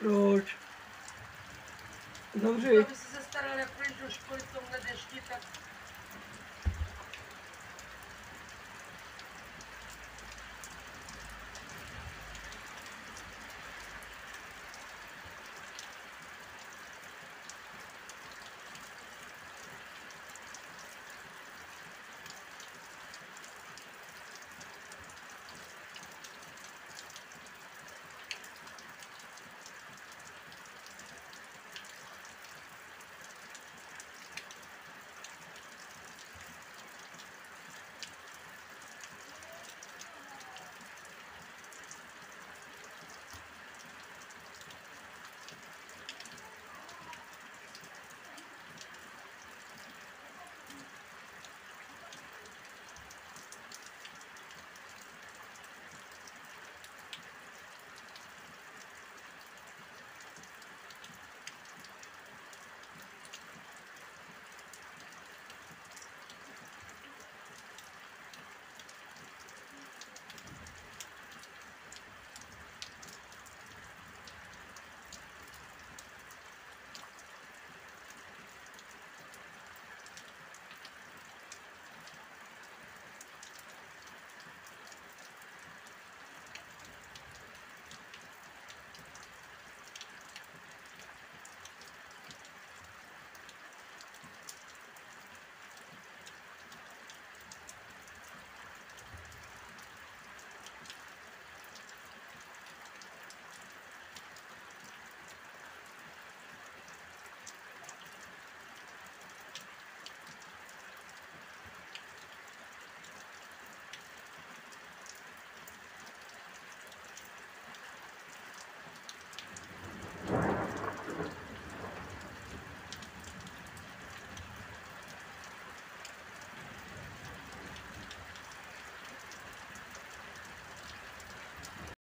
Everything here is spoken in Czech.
Proč? Dobře, Aby se zastaral, jak půjdeš do školy v tomhle dešti, tak